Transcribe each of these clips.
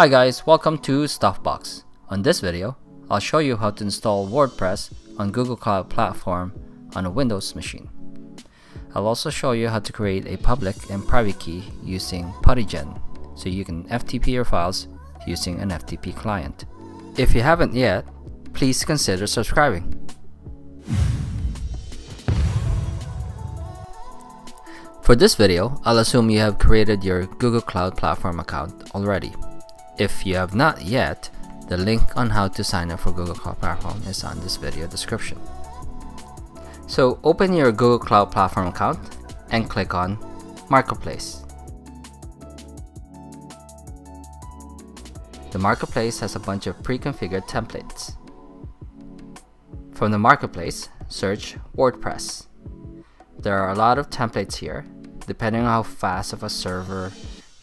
Hi guys, welcome to StuffedBox. On this video, I'll show you how to install WordPress on Google Cloud Platform on a Windows machine. I'll also show you how to create a public and private key using PuTTyGen, so you can FTP your files using an FTP client. If you haven't yet, please consider subscribing. For this video, I'll assume you have created your Google Cloud Platform account already. If you have not yet, the link on how to sign up for Google Cloud Platform is on this video description. So open your Google Cloud Platform account and click on Marketplace. The Marketplace has a bunch of pre-configured templates. From the Marketplace, search WordPress. There are a lot of templates here depending on how fast of a server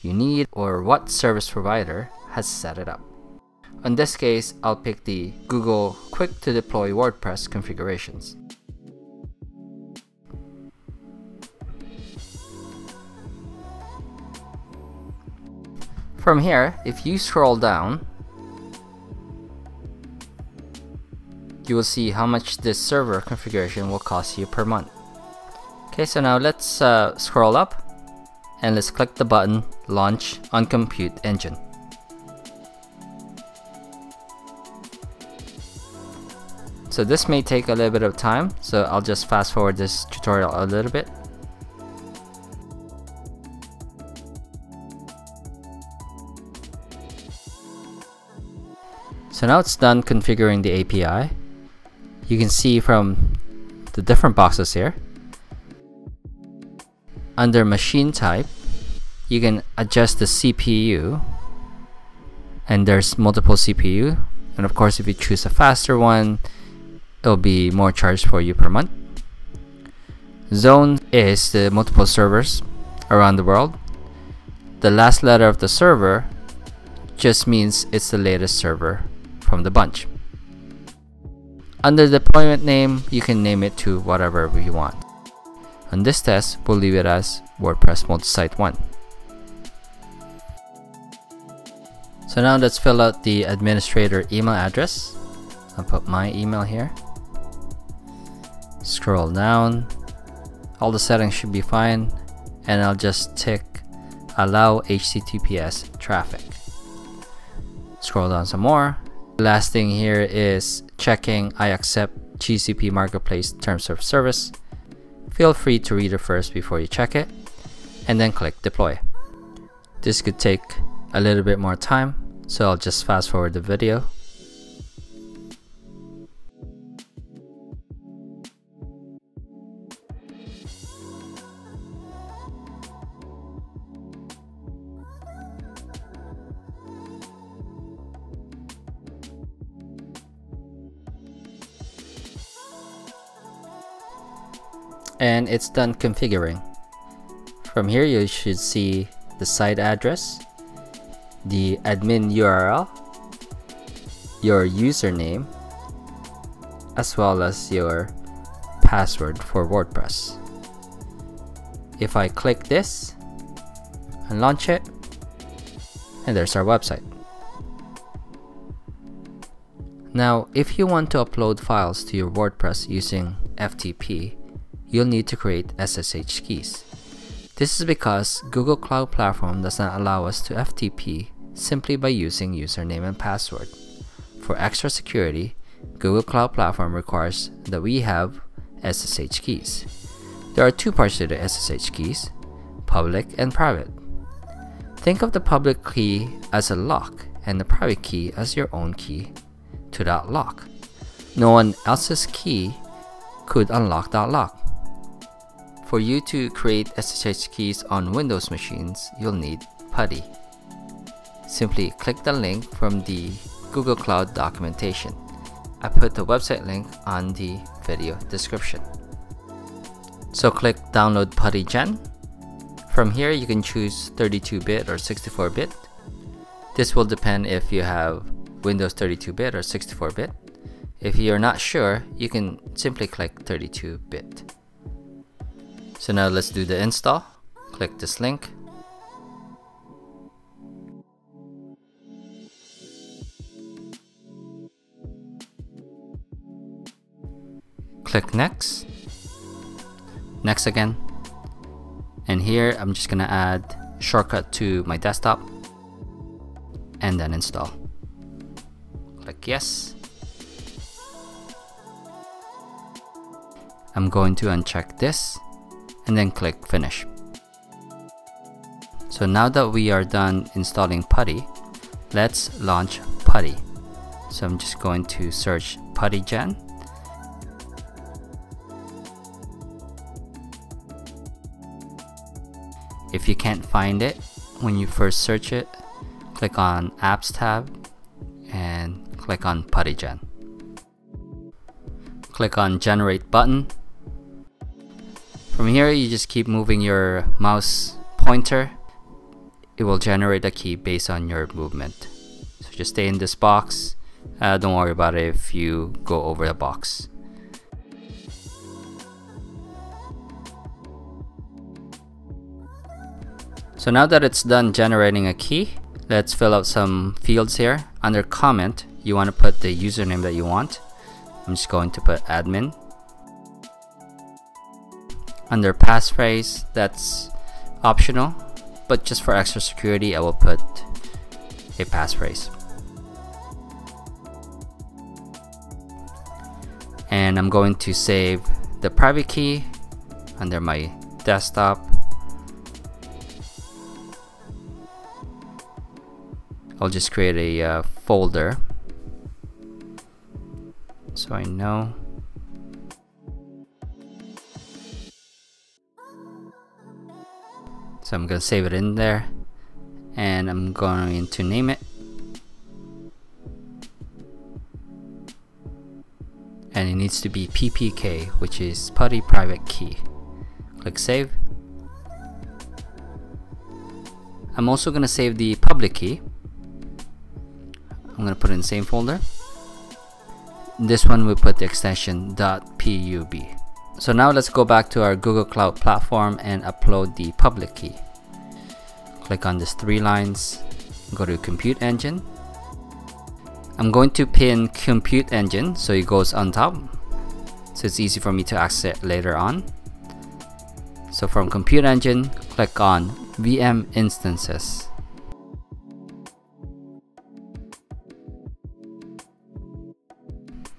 you need or what service provider has set it up. In this case, I'll pick the Google Click to Deploy WordPress configurations. From here, if you scroll down, you will see how much this server configuration will cost you per month. Okay, so now let's uh, scroll up and let's click the button Launch on Compute Engine. So this may take a little bit of time, so I'll just fast forward this tutorial a little bit. So now it's done configuring the API. You can see from the different boxes here under machine type, you can adjust the CPU and there's multiple CPU and of course if you choose a faster one it'll be more charged for you per month zone is the multiple servers around the world the last letter of the server just means it's the latest server from the bunch under deployment name you can name it to whatever you want on this test, we'll leave it as WordPress multisite 1. So now let's fill out the administrator email address. I'll put my email here. Scroll down. All the settings should be fine. And I'll just tick allow HTTPS traffic. Scroll down some more. last thing here is checking I accept GCP Marketplace Terms of Service. Feel free to read it first before you check it, and then click deploy. This could take a little bit more time, so I'll just fast forward the video and it's done configuring. From here you should see the site address, the admin URL, your username, as well as your password for WordPress. If I click this and launch it, and there's our website. Now, if you want to upload files to your WordPress using FTP, you'll need to create SSH keys. This is because Google Cloud Platform does not allow us to FTP simply by using username and password. For extra security, Google Cloud Platform requires that we have SSH keys. There are two parts to the SSH keys, public and private. Think of the public key as a lock and the private key as your own key to that lock. No one else's key could unlock that lock. For you to create SSH keys on Windows machines, you'll need PuTTY. Simply click the link from the Google Cloud documentation. I put the website link on the video description. So click download PuTTyGen. From here you can choose 32-bit or 64-bit. This will depend if you have Windows 32-bit or 64-bit. If you're not sure, you can simply click 32-bit. So now let's do the install. Click this link. Click next. Next again. And here I'm just gonna add shortcut to my desktop and then install. Click yes. I'm going to uncheck this and then click finish so now that we are done installing PuTTY let's launch PuTTY so I'm just going to search PuTTyGen If you can't find it when you first search it, click on Apps tab and click on PuTTyGen. Click on Generate button. From here, you just keep moving your mouse pointer. It will generate a key based on your movement. So just stay in this box. Uh, don't worry about it if you go over the box. So now that it's done generating a key, let's fill out some fields here. Under comment, you want to put the username that you want. I'm just going to put admin. Under passphrase, that's optional, but just for extra security, I will put a passphrase. And I'm going to save the private key under my desktop I'll just create a uh, folder so I know so I'm gonna save it in there and I'm going to name it. And it needs to be ppk which is PuTTY private key. Click save. I'm also gonna save the public key. I'm gonna put it in the same folder. This one we put the extension .pub so now let's go back to our Google Cloud Platform and upload the public key. Click on these three lines go to compute engine. I'm going to pin compute engine so it goes on top. So it's easy for me to access later on. So from compute engine click on VM instances.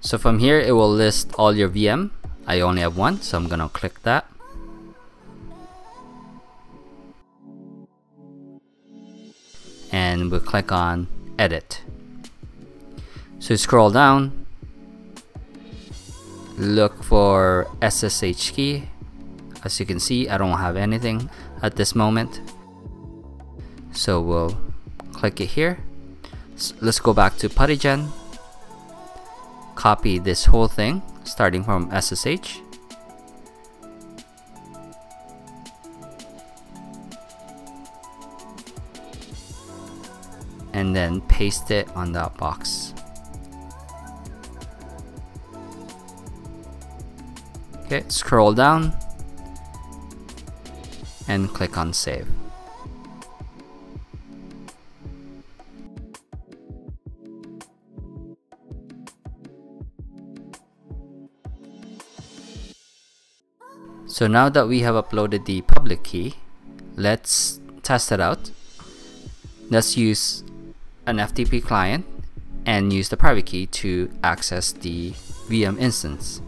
So from here, it will list all your VM. I only have one, so I'm gonna click that. And we'll click on edit. So scroll down, look for SSH key. As you can see, I don't have anything at this moment. So we'll click it here. So let's go back to PuTTyGen copy this whole thing starting from SSH and then paste it on that box. Okay scroll down and click on save So now that we have uploaded the public key, let's test it out. Let's use an FTP client and use the private key to access the VM instance.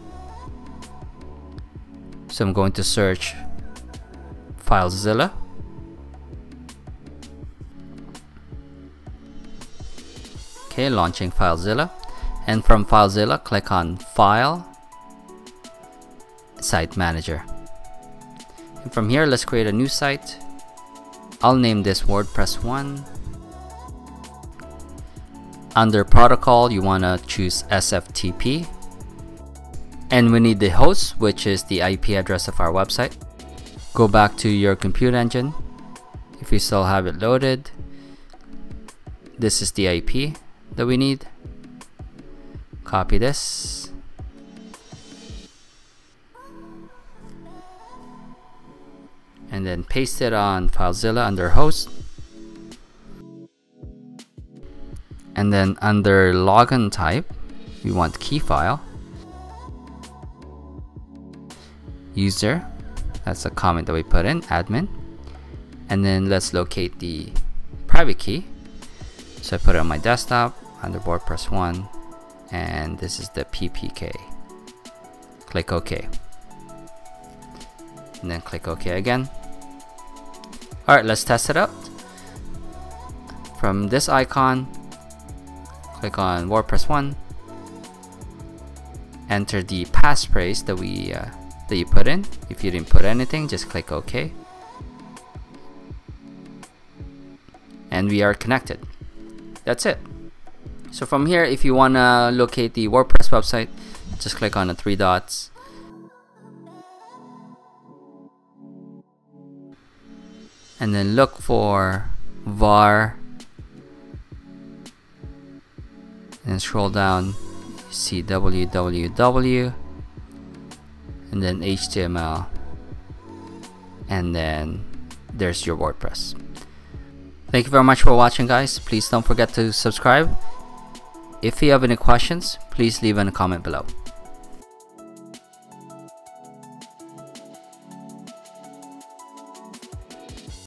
So I'm going to search FileZilla. Okay, launching FileZilla. And from FileZilla, click on File, Site Manager. And from here, let's create a new site. I'll name this WordPress 1. Under protocol, you want to choose SFTP. And we need the host, which is the IP address of our website. Go back to your compute engine. If you still have it loaded, this is the IP that we need. Copy this and then paste it on FileZilla under host. And then under login type we want key file. User that's a comment that we put in admin. And then let's locate the private key. So I put it on my desktop under WordPress 1 and this is the PPK click OK. And then click OK again alright let's test it out. From this icon click on WordPress 1 enter the passphrase that we uh, that you put in. If you didn't put anything just click OK. And we are connected. That's it. So from here if you want to locate the WordPress website just click on the three dots and then look for var and scroll down see www and then HTML and then there's your WordPress. Thank you very much for watching guys. Please don't forget to subscribe. If you have any questions please leave in a comment below